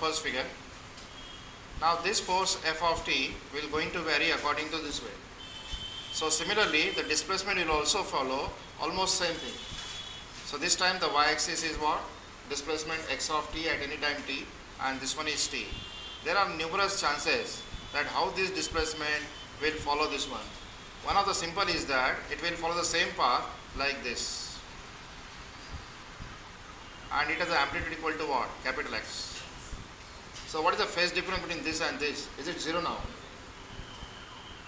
first figure. Now this force F of t will going to vary according to this way. So similarly the displacement will also follow almost same thing. So this time the y-axis is what? Displacement x of t at any time t and this one is t. There are numerous chances that how this displacement will follow this one. One of the simple is that it will follow the same path like this. And it has an amplitude equal to what? Capital X. So what is the phase difference between this and this? Is it 0 now?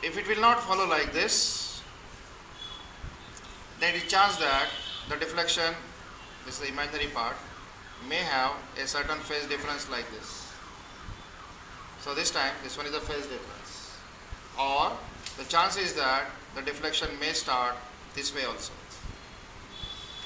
If it will not follow like this, then it is chance that the deflection, this is the imaginary part, may have a certain phase difference like this. So this time, this one is the phase difference. Or the chance is that the deflection may start this way also.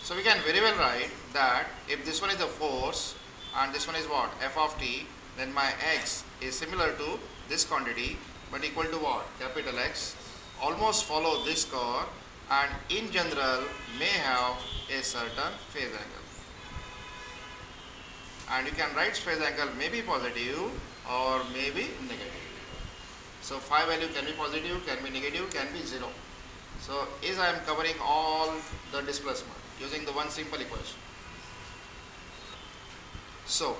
So we can very well write that if this one is the force and this one is what? f of t, then my x is similar to this quantity but equal to what? Capital X. Almost follow this curve and in general may have a certain phase angle. And you can write phase angle may be positive or may be negative. So phi value can be positive, can be negative, can be zero. So is I am covering all the displacement using the one simple equation. So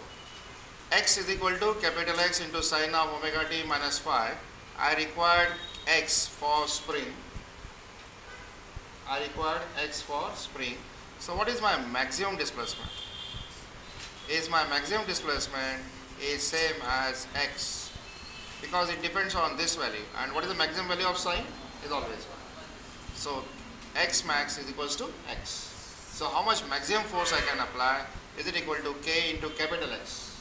x is equal to capital X into sine of omega t minus phi. I required x for spring. I required x for spring. So what is my maximum displacement? Is my maximum displacement is same as x because it depends on this value and what is the maximum value of sine is always 1. So x max is equals to x. So how much maximum force I can apply is it equal to k into capital X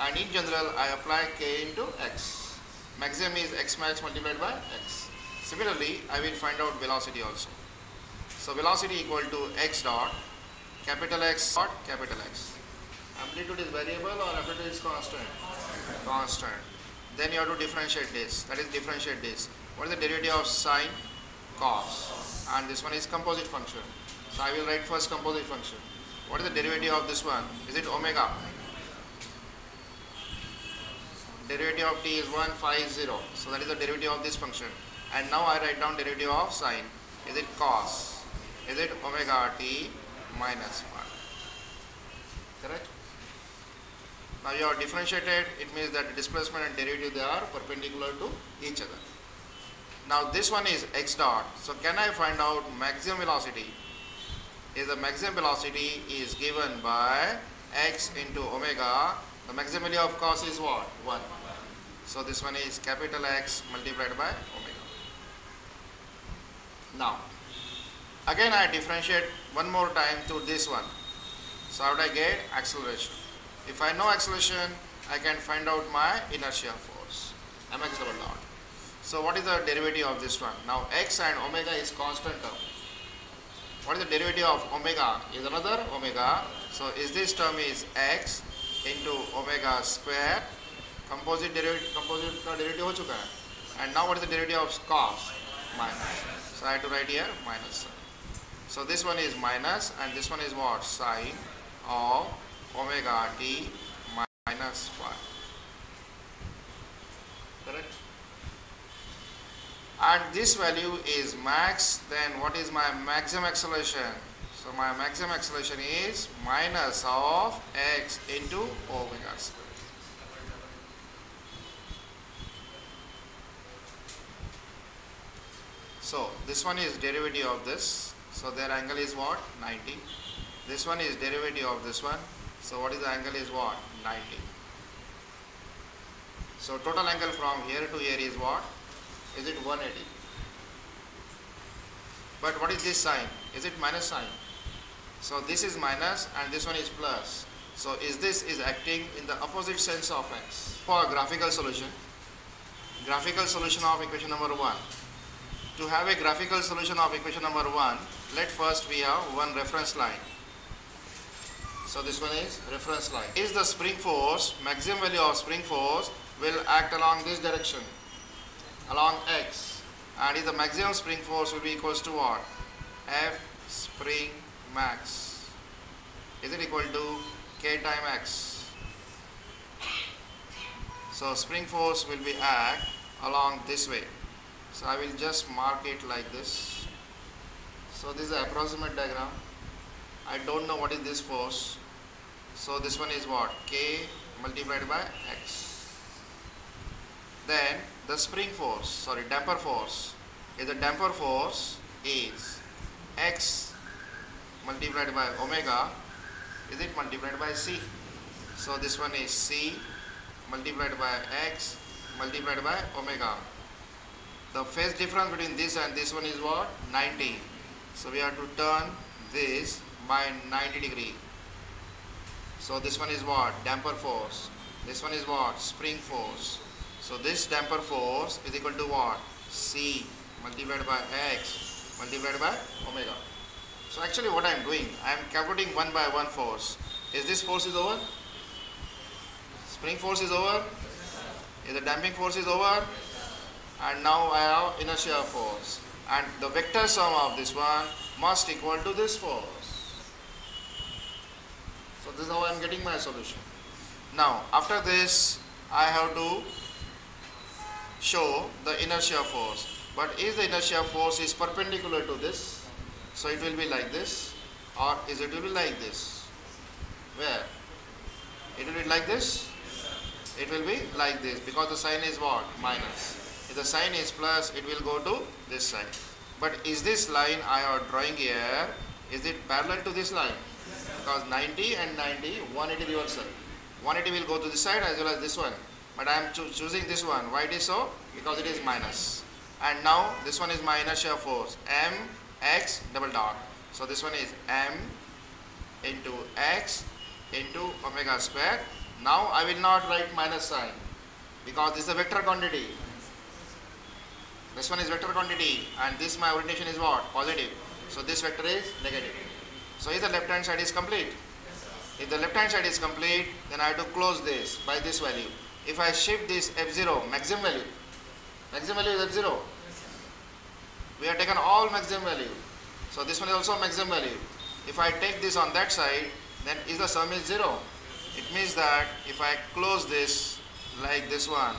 and in general I apply k into x. Maximum is x max multiplied by x. Similarly I will find out velocity also. So velocity equal to x dot capital X dot capital X. Amplitude is variable or amplitude is constant? Constant. Then you have to differentiate this. That is differentiate this. What is the derivative of sine? Cos. And this one is composite function. So I will write first composite function. What is the derivative of this one? Is it omega? Derivative of t is 1, phi is 0. So that is the derivative of this function. And now I write down derivative of sine. Is it cos? Is it omega t minus 1? Correct? Now you are differentiated, it means that displacement and derivative they are perpendicular to each other. Now this one is x dot. So can I find out maximum velocity? Is the maximum velocity is given by x into omega. The maximum value of cos is what? 1. So this one is capital X multiplied by omega. Now again I differentiate one more time to this one. So how do I get acceleration? If I know acceleration, I can find out my inertia force, mx double dot. So what is the derivative of this one? Now x and omega is constant term. What is the derivative of omega? Is another omega. So is this term is x into omega square. Composite derivative, composite का derivative हो चुका है. And now what is the derivative of cos? Minus. So I have to write here minus. So this one is minus and this one is what? Sine of omega t minus 1. Correct? And this value is max, then what is my maximum acceleration? So my maximum acceleration is minus of x into omega square. So this one is derivative of this. So their angle is what? 90. This one is derivative of this one. So what is the angle is what? 90. So total angle from here to here is what? Is it 180? But what is this sign? Is it minus sign? So this is minus and this one is plus. So is this is acting in the opposite sense of x. For a graphical solution, graphical solution of equation number 1. To have a graphical solution of equation number 1, let first we have one reference line. So this one is reference line. Is the spring force, maximum value of spring force will act along this direction, along x. And is the maximum spring force will be equals to what? F spring max. Is it equal to k time x? So spring force will be act along this way. So I will just mark it like this. So this is approximate diagram. I don't know what is this force. So this one is what? K multiplied by X. Then the spring force, sorry, damper force is the damper force is X multiplied by omega is it multiplied by C. So this one is C multiplied by X multiplied by omega. The phase difference between this and this one is what? 90. So we have to turn this by 90 degree. So this one is what? Damper force. This one is what? Spring force. So this damper force is equal to what? C multiplied by X multiplied by omega. So actually what I am doing, I am calculating one by one force. Is this force is over? Spring force is over? Is the damping force is over? And now I have inertia force. And the vector sum of this one must equal to this force. So this is how I am getting my solution. Now after this I have to show the inertia force. But is the inertia force is perpendicular to this? So it will be like this or is it will be like this? Where? It will be like this? It will be like this because the sign is what? Minus. If the sign is plus, it will go to this side. But is this line I am drawing here, is it parallel to this line? Because 90 and 90, 180 reversal. 180 will go to this side as well as this one. But I am cho choosing this one. Why it is so? Because it is minus. And now this one is my inertia force. M x double dot. So this one is m into x into omega square. Now I will not write minus sign because this is a vector quantity. This one is vector quantity and this my orientation is what? Positive. So this vector is negative. So if the left hand side is complete. If the left hand side is complete then I have to close this by this value. If I shift this f0 maximum value, maximum value is f0 we have taken all maximum value. So this one is also maximum value. If I take this on that side, then is the sum is 0. It means that if I close this like this one,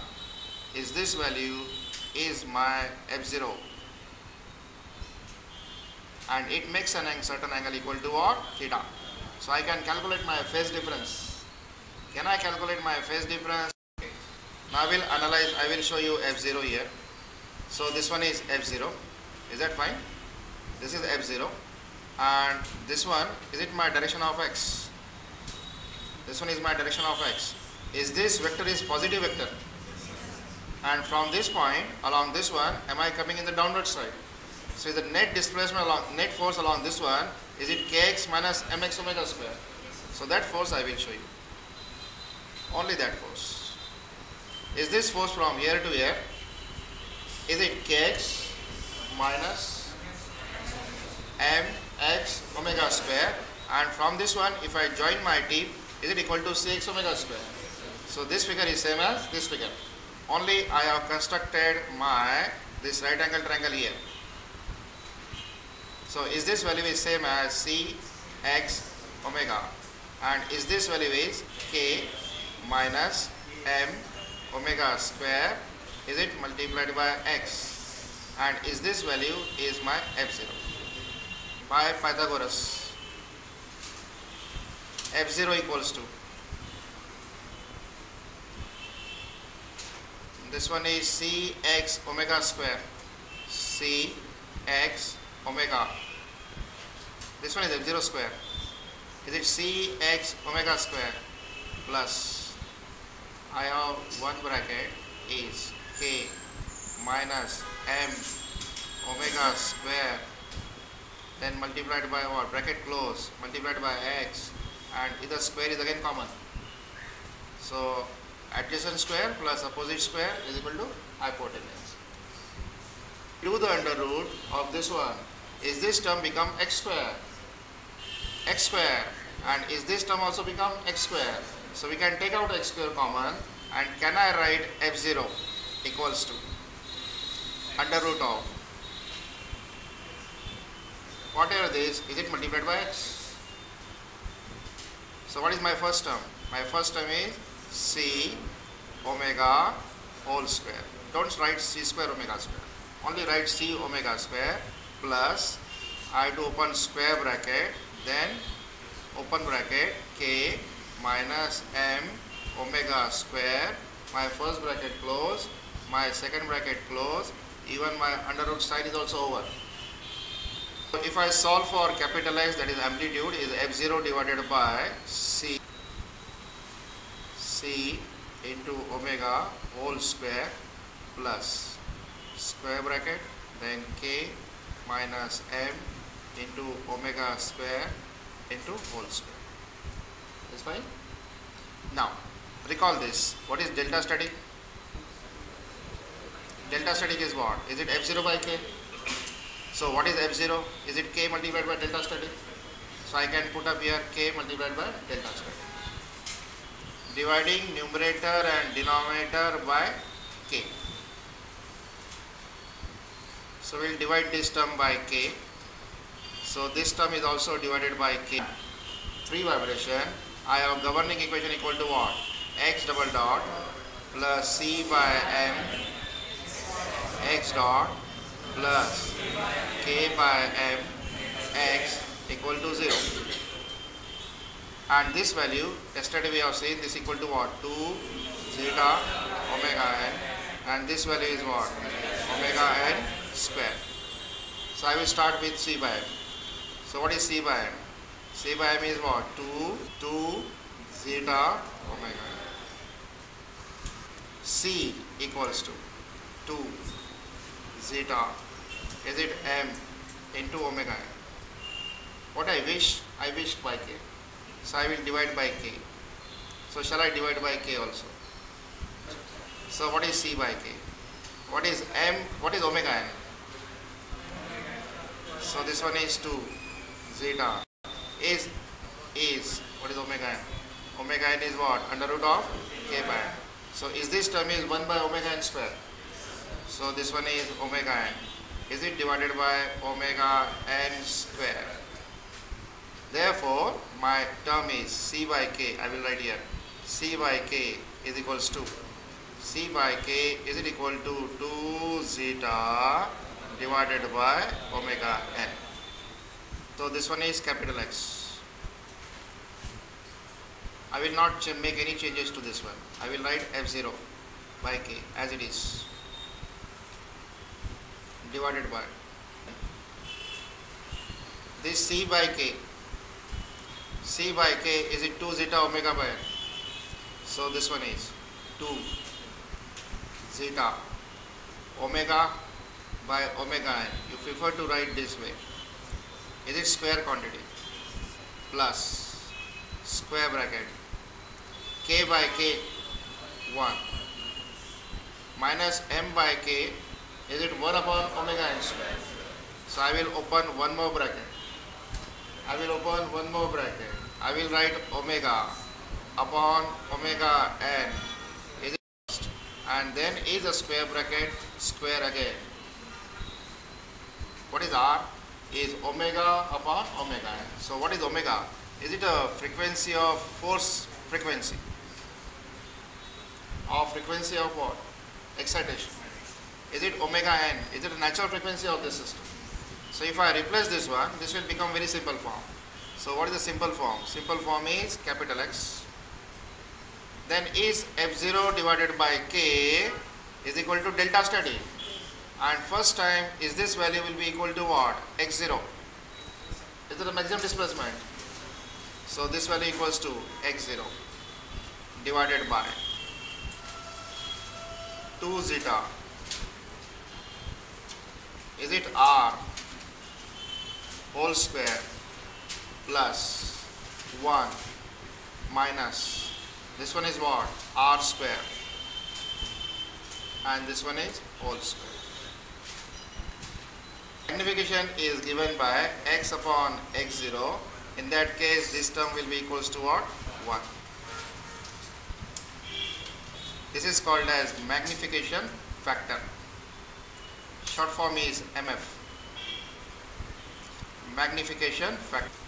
is this value is my f0 and it makes an certain angle equal to what? Theta. So I can calculate my phase difference. Can I calculate my phase difference? Now I will analyze, I will show you f0 here. So this one is f0. Is that fine? This is f0 and this one is it my direction of x? This one is my direction of x. Is this vector is positive vector? And from this point along this one am I coming in the downward side? So the net displacement along net force along this one is it kx minus mx omega square. So that force I will show you. Only that force. Is this force from here to here? Is it kx minus mx omega square and from this one if I join my tip is it equal to cx omega square. So this figure is same as this figure. Only I have constructed my this right angle triangle here. So is this value is same as c x omega and is this value is k minus m omega square is it multiplied by x and is this value is my f0 by Pythagoras. F0 equals to. This one is cx omega square. Cx omega. This one is f0 square. Is it cx omega square plus I have one bracket is k minus m omega square then multiplied by what? Bracket close multiplied by x and either square is again common. So adjacent square plus opposite square is equal to hypotenuse. Do the under root of this one. Is this term become x square? X square. And is this term also become x square? So we can take out x square common and can I write f0 equals to under root of whatever this is it multiplied by x so what is my first term my first term is c omega whole square. Don't write c square omega square. Only write c omega square plus I to open square bracket then open bracket k minus m omega square my first bracket close my second bracket close even my under root sign is also over so if I solve for capital X that is amplitude is f0 divided by c c into omega whole square plus square bracket then k minus m into omega square into whole square. Is fine? Now, recall this. What is delta static? Delta static is what? Is it F0 by K? So what is F0? Is it K multiplied by delta static? So I can put up here K multiplied by delta static. Dividing numerator and denominator by K. So we will divide this term by K. So this term is also divided by K. Free vibration. I have governing equation equal to what? X double dot plus C by M X dot plus K by M X equal to 0. And this value, yesterday we have seen this equal to what? 2 zeta omega n and this value is what? Omega n square. So I will start with C by M. So what is C by M? C by M is what? 2, 2 zeta omega n. C equals to 2 zeta is it M into omega n. What I wish, I wish by K. So I will divide by K. So shall I divide by K also? So what is C by K? What is M? What is omega n? So this one is 2 zeta is is what is omega n? Omega n is what? Under root of k by n. So is this term is 1 by omega n square? So this one is omega n. Is it divided by omega n square? Therefore, my term is c by k. I will write here. c by k is equals to c by k is it equal to 2 zeta divided by omega n. So this one is capital X. I will not make any changes to this one. I will write f0 by k as it is divided by this c by k. c by k is it 2 zeta omega by n. So this one is 2 zeta omega by omega n. You prefer to write this way. Is it square quantity plus square bracket k by k 1 minus m by k is it 1 upon omega n square. So I will open one more bracket. I will open one more bracket. I will write omega upon omega n is it first and then is a square bracket square again. What is r? Is omega upon omega n. So what is omega? Is it a frequency of force frequency? Or frequency of what? Excitation. Is it omega n? Is it a natural frequency of this system? So if I replace this one, this will become very simple form. So what is the simple form? Simple form is capital X. Then is F0 divided by K is equal to delta static. And first time is this value will be equal to what? X0. Is it the maximum displacement? So this value equals to X0 divided by 2 zeta. Is it R whole square plus 1 minus this one is what? R square. And this one is whole square. Magnification is given by x upon x0 in that case this term will be equals to what? 1 this is called as magnification factor short form is mf magnification factor